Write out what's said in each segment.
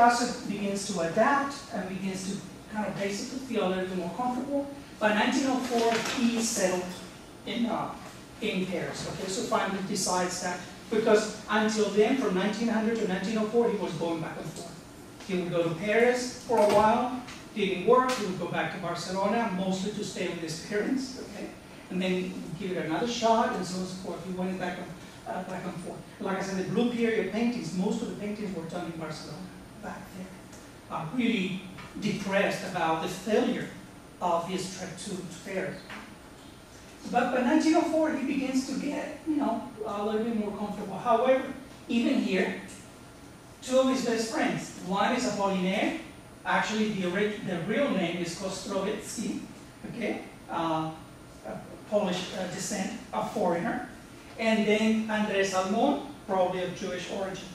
Picasso begins to adapt and begins to kind of basically feel a little bit more comfortable. By 1904, he settled in, uh, in Paris. Okay, so finally decides that because until then, from 1900 to 1904, he was going back and forth. He would go to Paris for a while, didn't work, he would go back to Barcelona, mostly to stay with his parents, okay? And then give it another shot, and so on and so forth. He went back and, uh, back and forth. Like I said, the blue period paintings, most of the paintings were done in Barcelona, back there. Uh, really depressed about the failure of his trip to, Paris. But by 1904, he begins to get, you know, a little bit more comfortable. However, even here, two of his best friends, one is Apollinaire, actually the, the real name is Kostrowicki, okay, uh, Polish uh, descent, a foreigner, and then André Salmon, probably of Jewish origin.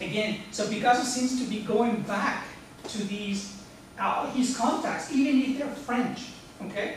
Again, so Picasso seems to be going back to these, uh, his contacts, even if they're French, okay?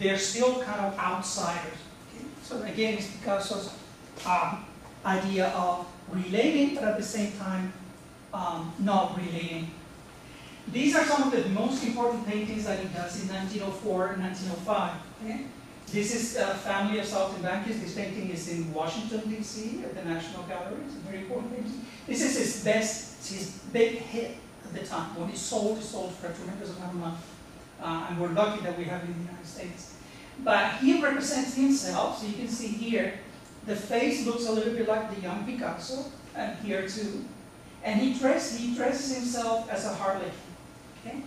they're still kind of outsiders. Okay? So again, it's Picasso's um, idea of relating, but at the same time, um, not relating. These are some of the most important paintings that he does in 1904 and 1905. Okay? This is a family of South saltimbanquis. This painting is in Washington, D.C. at the National Gallery. It's a very important painting. This is his best, his big hit at the time. When he sold, he sold for a tremendous amount of money. Uh, and we're lucky that we have it in the United States. But he represents himself, so you can see here, the face looks a little bit like the young Picasso, and here too. And he, dress, he dresses himself as a harlequin. Okay?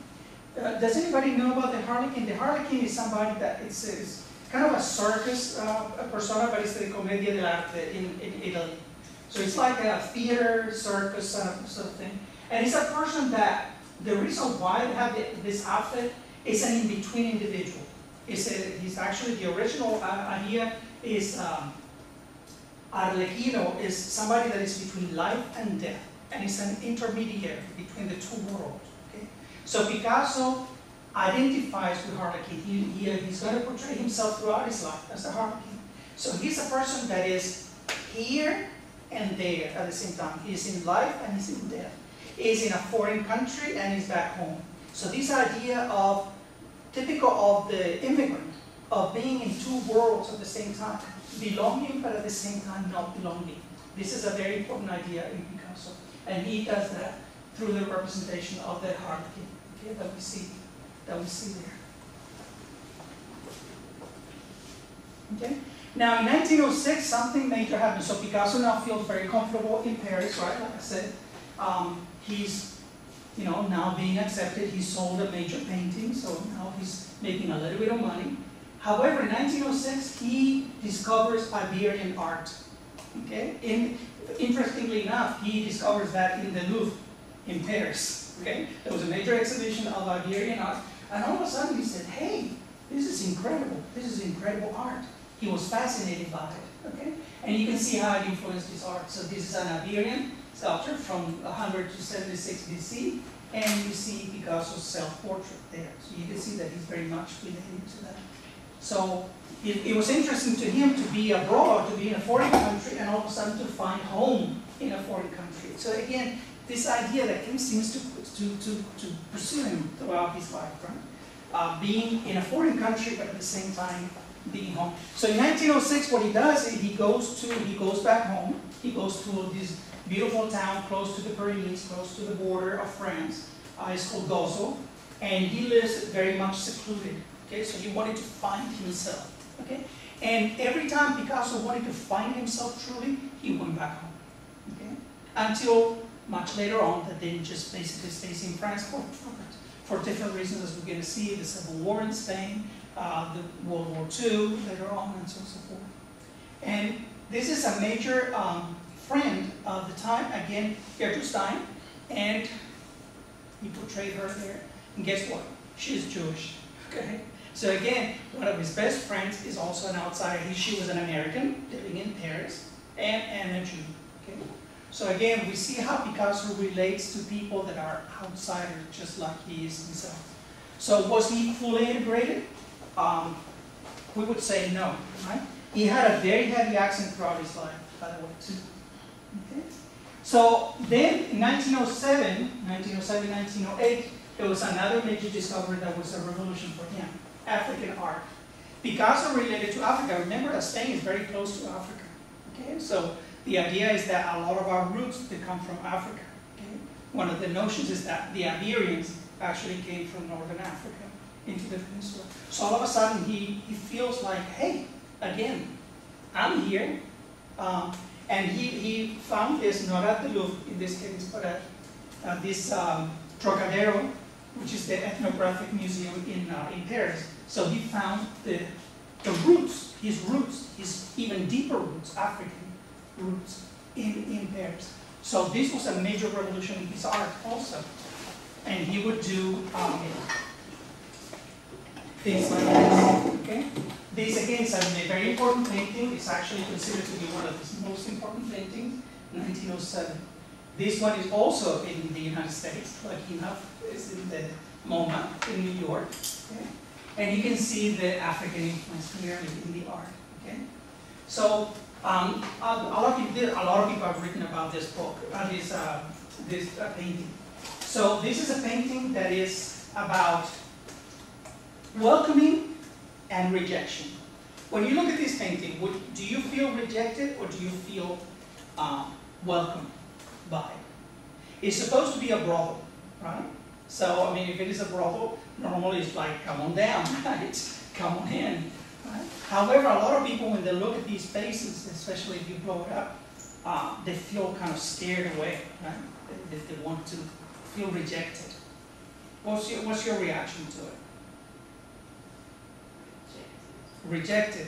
Uh, does anybody know about the harlequin? The harlequin is somebody that it's, it's kind of a circus uh, persona, but it's the commedia dell'arte in, in Italy. So it's like a theater, circus of, sort of thing. And it's a person that, the reason why they have this outfit is an in-between individual. It's, a, he's actually, the original idea is um, Arlecchino is somebody that is between life and death, and it's an intermediary between the two worlds. Okay? So Picasso identifies with Harlequin. He, he, he's going to portray himself throughout his life as a Harlequin. So he's a person that is here and there at the same time. He's in life and he's in death. He's in a foreign country and he's back home. So this idea of typical of the immigrant, of being in two worlds at the same time, belonging but at the same time not belonging. This is a very important idea in Picasso, and he does that through the representation of the harlequin okay, that we see that we see there. Okay. Now in 1906, something major happened. So Picasso now feels very comfortable in Paris, right? Like I said, um, he's you know, now being accepted, he sold a major painting, so now he's making a little bit of money. However, in 1906, he discovers Iberian art. Okay, in, interestingly enough, he discovers that in the Louvre in Paris. Okay, there was a major exhibition of Iberian art, and all of a sudden he said, "Hey, this is incredible! This is incredible art." He was fascinated by it. Okay, and you can see how it influenced his art. So this is an Iberian sculpture from 100 to 76 BC, and you see Picasso's self-portrait there. So you can see that he's very much related to that. So it, it, was interesting to him to be abroad, to be in a foreign country, and all of a sudden to find home in a foreign country. So again, this idea that Kim seems to, to, to, to pursue him throughout his life, right? Uh, being in a foreign country, but at the same time being home. So in 1906, what he does is he goes to, he goes back home. He goes to this beautiful town close to the Pyrenees, close to the border of France. Uh, it's called Gósol, and he lives very much secluded. Okay, so he wanted to find himself. Okay, and every time Picasso wanted to find himself truly, he went back home. Okay, until much later on, that then just basically stays in France for, for different reasons, as we're going to see, the Civil War in Spain, uh, the World War II later on, and so on and so forth. And this is a major um, friend of the time, again, Gertrude Stein, and he portrayed her there. And guess what? She's Jewish. Okay? So again, one of his best friends is also an outsider. He, she was an American living in Paris and, and a Jew. Okay? So again, we see how Picasso relates to people that are outsiders, just like he is himself. So was he fully integrated? Um, we would say no, right? He had a very heavy accent throughout his life, by the way, too. Okay? So then in 1907, 1907, 1908, there was another major discovery that was a revolution for him, African art. Picasso related to Africa. Remember that Spain is very close to Africa. Okay, so the idea is that a lot of our roots they come from Africa. Okay? One of the notions is that the Iberians actually came from northern Africa into the peninsula. So all of a sudden he, he feels like, hey, again, I'm here. Um, and he, he found this not at the Louvre in this case, but at, at this um, Trocadero, which is the ethnographic museum in, uh, in Paris. So he found the, the roots, his roots, his even deeper roots, African roots, in, in Paris. So this was a major revolution in his art also. And he would do um, things like this, okay? This again is a very important painting. It's actually considered to be one of his most important paintings, 1907. This one is also in the United States, lucky enough, it's in the MoMA in New York. Okay? And you can see the African influence clearly in the art. Okay? So um, a, lot of people, a lot of people have written about this book, uh, this, uh, this uh, painting. So this is a painting that is about welcoming and rejection. When you look at this painting, would, do you feel rejected or do you feel um, welcomed by it? It's supposed to be a brothel, right? So, I mean, if it is a brothel, normally it's like, come on down, right? Come on in. Right? However, a lot of people, when they look at these faces, especially if you blow it up, uh, they feel kind of scared away, right? They, they want to feel rejected. What's your, what's your reaction to it? Rejected.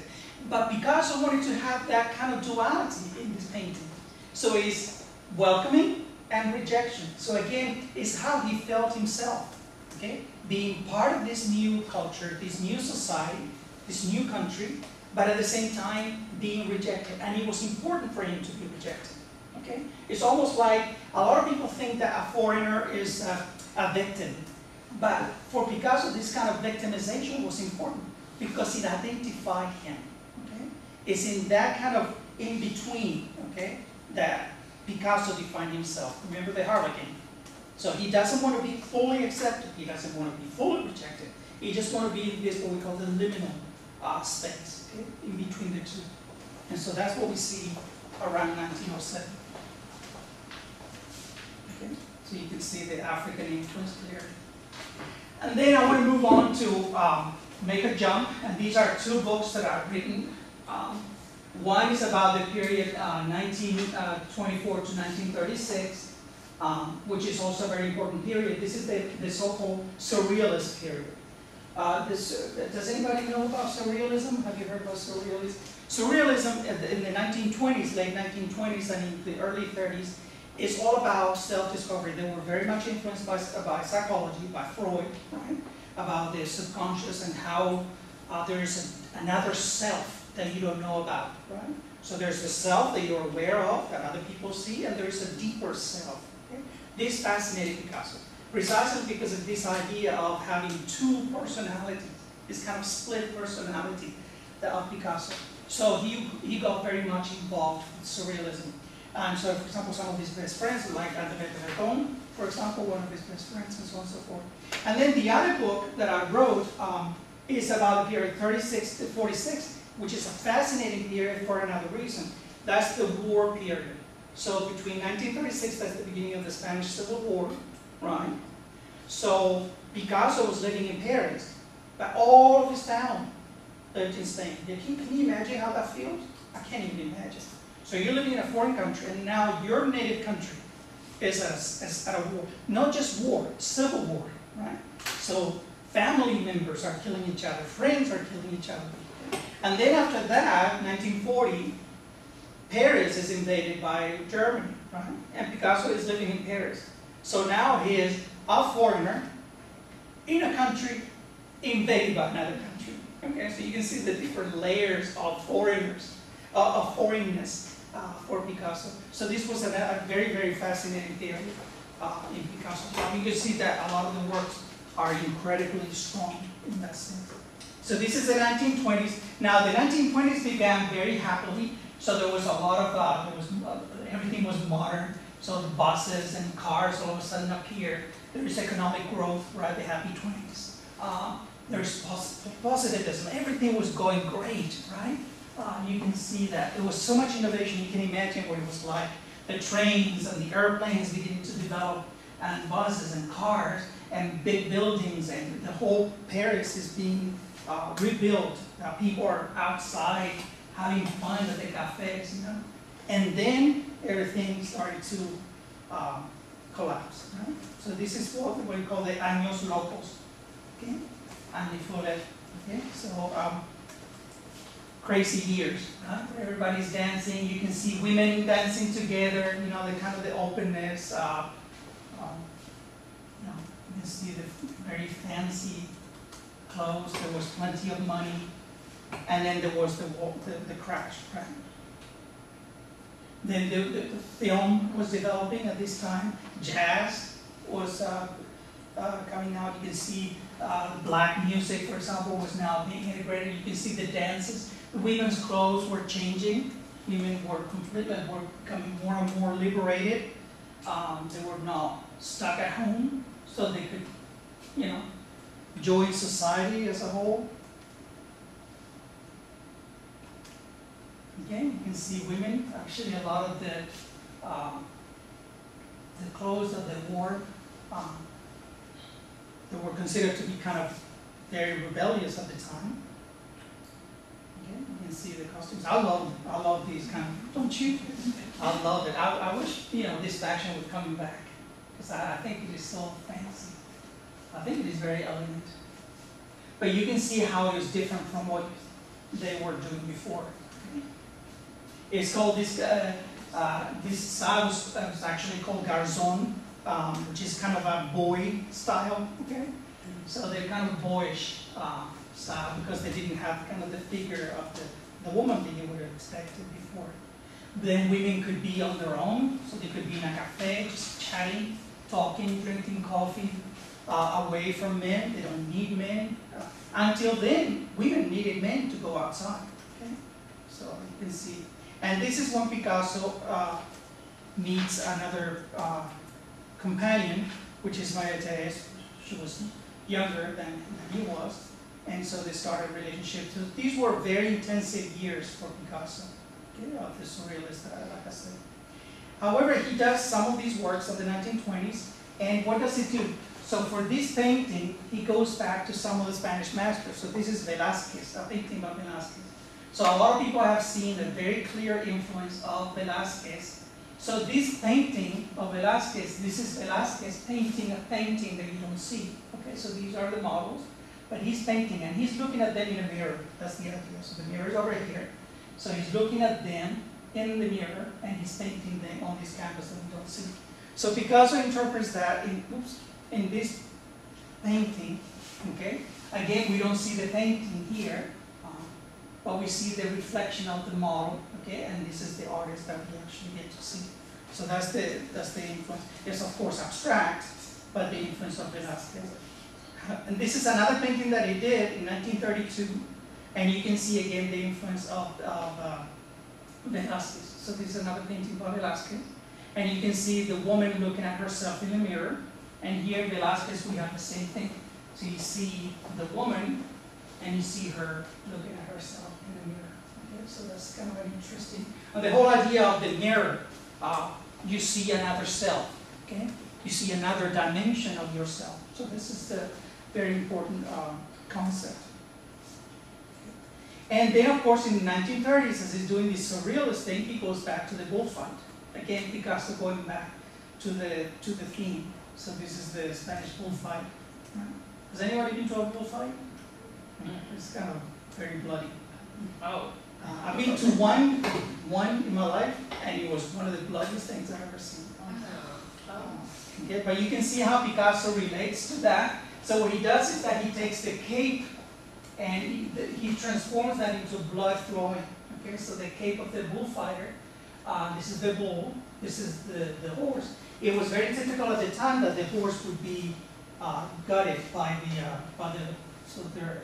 But Picasso wanted to have that kind of duality in this painting. So it's welcoming and rejection. So again, it's how he felt himself. Okay? Being part of this new culture, this new society, this new country, but at the same time being rejected. And it was important for him to be rejected. Okay? It's almost like a lot of people think that a foreigner is a, a victim. But for Picasso, this kind of victimization was important because it identified him. Okay? It's in that kind of in between, okay, that Picasso defined himself. Remember the harlequin. So he doesn't want to be fully accepted. He doesn't want to be fully rejected. He just wants to be in this what we call the liminal uh, in between the two. And so that's what we see around 1907. Okay, so you can see the African influence there. And then I want to move on to um, make a jump, and these are two books that I've written. Um, one is about the period uh, 1924 uh, to 1936, um, which is also a very important period. This is the, the so-called Surrealist period. Uh, this, uh, does anybody know about Surrealism? Have you heard about Surrealism? Surrealism in the 1920s, late 1920s and the early 30s, is all about self-discovery. They were very much influenced by, by psychology, by Freud, right? About the subconscious and how uh, there is a, another self that you don't know about, right? So there's the self that you're aware of, that other people see, and there's a deeper self. Okay? This fascinated Picasso, precisely because of this idea of having two personalities, this kind of split personality of Picasso. So he, he got very much involved with surrealism. And so, for example, some of his best friends, like André Breton, for example, one of his best friends, and so on and so forth. And then the other book that I wrote um, is about the period 36 to 46, which is a fascinating period for another reason. That's the war period. So between 1936, that's the beginning of the Spanish Civil War, right? So Picasso was living in Paris, but all of his family lived in Spain. Can you imagine how that feels? I can't even imagine. So you're living in a foreign country, and now your native country is at a, at a war. Not just war, civil war, right? So family members are killing each other, friends are killing each other. And then after that, 1940, Paris is invaded by Germany, right? And Picasso is living in Paris. So now he is a foreigner in a country invaded by another country. Okay, so you can see the different layers of foreigners, uh, of foreignness uh, for Picasso. So this was a, a very, very fascinating theory uh, in Picasso. And you can see that a lot of the works are incredibly strong in that sense. So this is the 1920s. Now the 1920s began very happily. So there was a lot of, uh, was, uh, everything was modern. So the buses and cars all of a sudden appear. There is economic growth, right? The happy twenties. Uh, there's pos- positivism. Everything was going great, right? Uh, you can see that there was so much innovation. You can imagine what it was like. The trains and the airplanes beginning to develop, and buses and cars and big buildings, and the whole Paris is being uh, rebuilt. People are outside having fun at the cafes, you know. And then everything started to um, collapse. Right? So this is what we call the años locos. Okay? And the Follett. Okay? So um, crazy years. Everybody's dancing. You can see women dancing together. You know, the kind of the openness. Uh, um, you know, you can see the very fancy clothes. There was plenty of money. And then there was the, the, the crash, right? Then the, the, the film was developing at this time. Jazz was uh, uh, coming out. You can see uh, black music, for example, was now being integrated. You can see the dances. The women's clothes were changing. Women were completely were becoming more and more liberated. Um, they were not stuck at home, so they could, you know, join society as a whole. Okay, you can see women, actually a lot of the, um, the clothes that they wore, um, they were considered to be kind of very rebellious at the time. Okay, you can see the costumes. I love, I love these kind of, don't you? I love it. I, I wish, you know, this fashion would come back, because I, I think it is so fancy. I think it is very elegant. But you can see how it is different from what they were doing before. It's called this, uh, uh, this style was, uh, actually called garzon, um, which is kind of a boy style, okay? So they're kind of boyish uh, style because they didn't have kind of the figure of the, the woman that you would have expected before. Then women could be on their own, so they could be in a cafe, just chatting, talking, drinking coffee, uh, away from men. They don't need men. Uh, until then, women needed men to go outside. Okay? So you can see. And this is when Picasso uh, meets another uh, companion, which is Maria Therese. She was younger than, than he was. And so they started a relationship. So these were very intensive years for Picasso, of the surrealist, uh, like I said. However, he does some of these works of the 1920s, and what does he do? So for this painting, he goes back to some of the Spanish masters. So this is Velázquez, a painting by Velázquez. So a lot of people have seen a very clear influence of Velázquez. So this painting of Velázquez, this is Velázquez painting a painting that you don't see. Okay, so these are the models, but he's painting and he's looking at them in a mirror. That's the idea. So the mirror is over here. So he's looking at them in the mirror and he's painting them on this canvas that we don't see. So Picasso interprets that in, oops, in this painting, okay? Again, we don't see the painting here, but we see the reflection of the model, okay? And this is the artist that we actually get to see. So that's the, that's the influence. It's of course abstract, but the influence of Velázquez. And this is another painting that he did in 1932, and you can see again the influence of, of uh, Velázquez. So this is another painting by Velázquez. And you can see the woman looking at herself in the mirror. And here Velázquez, we have the same thing. So you see the woman, and you see her looking at herself in the mirror. Okay, so that's kind of an interesting. And the whole idea of the mirror, uh, you see another self. Okay, you see another dimension of yourself. So this is the very important uh, concept. And then, of course, in the 1930s, as he's doing this surrealist thing, he goes back to the bullfight. Again, Picasso going back to the to the theme. So this is the Spanish bullfight. Has anybody been to a bullfight? It's kind of very bloody. Oh, Uh, I've been to one, one in my life, and it was one of the bloodiest things I've ever seen. Okay, but you can see how Picasso relates to that. So what he does is that he takes the cape and he, he transforms that into blood flowing. Okay, so the cape of the bullfighter, uh, this is the bull, this is the, the horse. It was very typical at the time that the horse would be uh, gutted by the, uh, by the, so their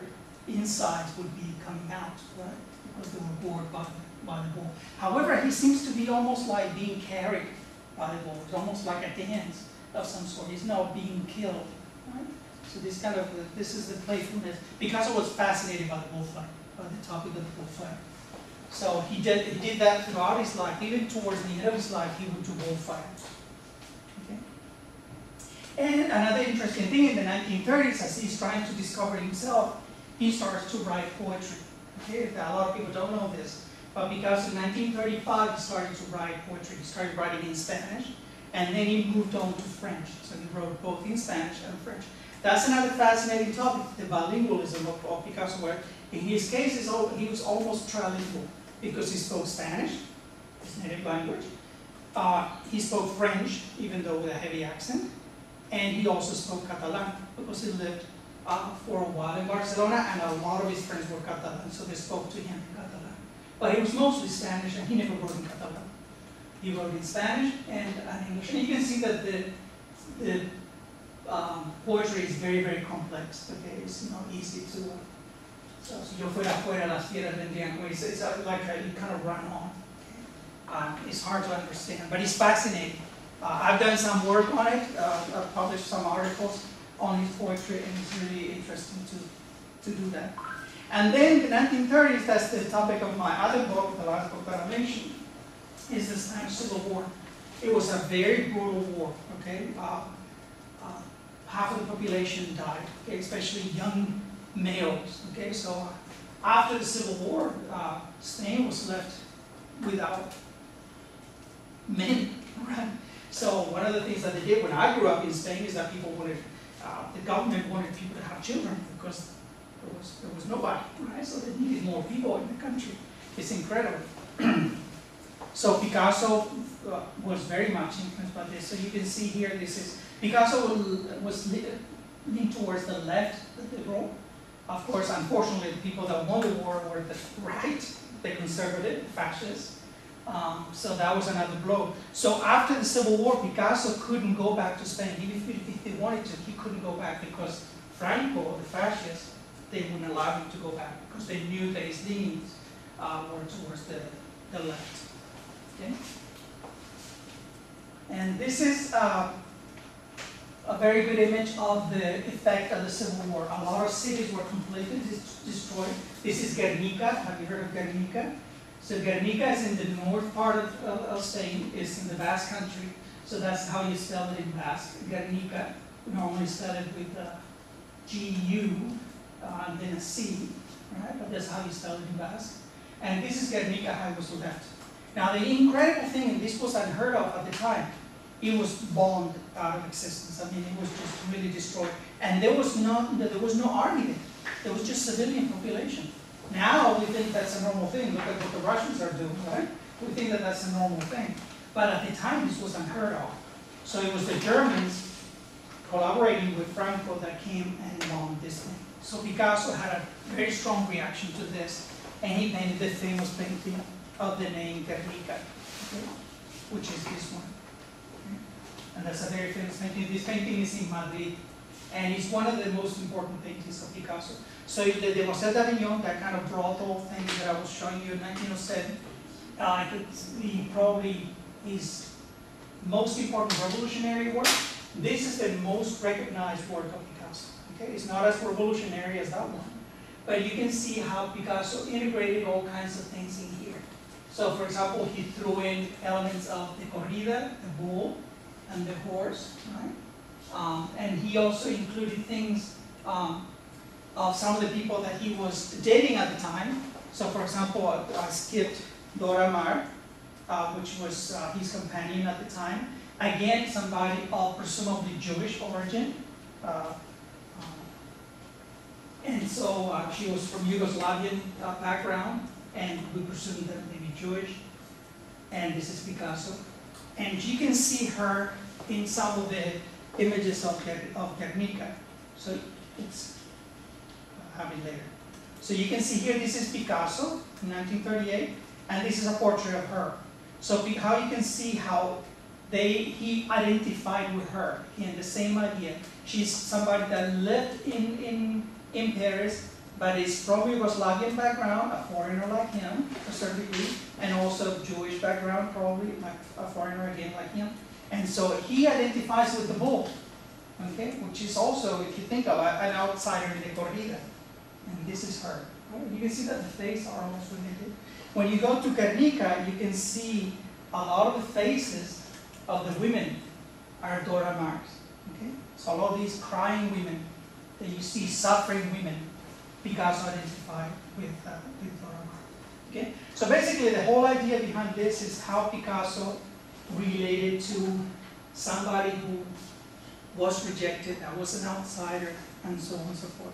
insides would be coming out, right? Because they were bored by, by the bull. However, he seems to be almost like being carried by the ball. It's almost like at the hands of some sort. He's now being killed. Right? So this kind of this is the playfulness. Picasso was fascinated by the bullfight, by the topic of the bullfight. So he did he did that throughout his life. Even towards the end of his life, he would do bullfight. Okay. And another interesting thing in the 1930s, as he's trying to discover himself, he starts to write poetry. Okay, a lot of people don't know this, but because in 1935 he started to write poetry, he started writing in Spanish, and then he moved on to French. So he wrote both in Spanish and French. That's another fascinating topic, the bilingualism of, of Picasso, where in his case he was almost trilingual because he spoke Spanish, his native language. Uh, he spoke French, even though with a heavy accent, and he also spoke Catalan because he lived uh, for a while in Barcelona, and a lot of his friends were Catalan, so they spoke to him in Catalan. But he was mostly Spanish, and he never wrote in Catalan. He wrote in Spanish and in English. And you can see that the, the um, poetry is very, very complex. Okay, it's not easy to. Uh, so, yo fuera fuera, las fieras vendrían. It's, it's like a, you kind of run on. Uh, it's hard to understand, but it's fascinating. Uh, I've done some work on it. Uh, I've published some articles on his poetry, and it's really interesting to, to do that. And then the 1930s, that's the topic of my other book, the last book that I mentioned, is the Spanish Civil War. It was a very brutal war, okay? Uh, uh, half of the population died, okay? especially young males, okay? So uh, after the Civil War, uh, Spain was left without men, right? So one of the things that they did when I grew up in Spain is that people wanted uh, the government wanted people to have children because there was, there was nobody, right? So they needed more people in the country. It's incredible. so Picasso uh, was very much influenced by this. So you can see here, this is, Picasso was leaning towards the left, the liberal. Of course, unfortunately, the people that won the war were the right, the conservative, fascists. Um, so that was another blow. So after the Civil War, Picasso couldn't go back to Spain. Even if, if he wanted to, he couldn't go back because Franco, the fascists, they wouldn't allow him to go back because they knew that his leanings uh, were towards the, the left. Okay? And this is uh, a very good image of the effect of the Civil War. A lot of cities were completely destroyed. This is Guernica. Have you heard of Guernica? So Guernica is in the north part of, of, of Spain, it's in the Basque country, so that's how you spell it in Basque. Guernica, normally spell it with uh, G-U, uh, and then a C, right? But that's how you spell it in Basque. And this is Guernica, how it was left. Now the incredible thing, and this was unheard of at the time, it was bombed out of existence. I mean, it was just really destroyed. And there was no, there was no army there. There was just civilian population. Now we think that's a normal thing. Look at what the Russians are doing, right? We think that that's a normal thing. But at the time, this was unheard of. So it was the Germans collaborating with Franco that came and bombed this thing. So Picasso had a very strong reaction to this, and he painted the famous painting of the name Guernica, okay? which is this one. Okay? And that's a very famous painting. This painting is in Madrid, and it's one of the most important paintings of Picasso. So the Demoiselle d'Avignon, that kind of brothel thing that I was showing you in 1907, uh, the, probably his most important revolutionary work. This is the most recognized work of Picasso. Okay, it's not as revolutionary as that one, but you can see how Picasso integrated all kinds of things in here. So, for example, he threw in elements of the corrida, the bull, and the horse, right? Um, and he also included things um, of some of the people that he was dating at the time. So, for example, I, skipped Dora Maar, uh, which was uh, his companion at the time. Again, somebody of presumably Jewish origin. Uh, um, and so uh, she was from Yugoslavian uh, background, and we presume that maybe Jewish. And this is Picasso. And you can see her in some of the images of, of Guernica. So it's have it later. So you can see here, this is Picasso in 1938, and this is a portrait of her. So how you can see how they he identified with her. Again, the same idea. She's somebody that lived in, in, in Paris, but is from Yugoslavian background, a foreigner like him, to a certain degree, and also Jewish background, probably, a foreigner again like him. And so he identifies with the bull, okay, which is also, if you think of it, an outsider in the corrida. And this is her. You can see that the face are almost related. When you go to Guernica, you can see a lot of the faces of the women are Dora Maar's. Okay? So a lot of these crying women that you see, suffering women, Picasso identified with, uh, with Dora Maar. Okay? So basically, the whole idea behind this is how Picasso related to somebody who was rejected, that was an outsider, and so on and so forth.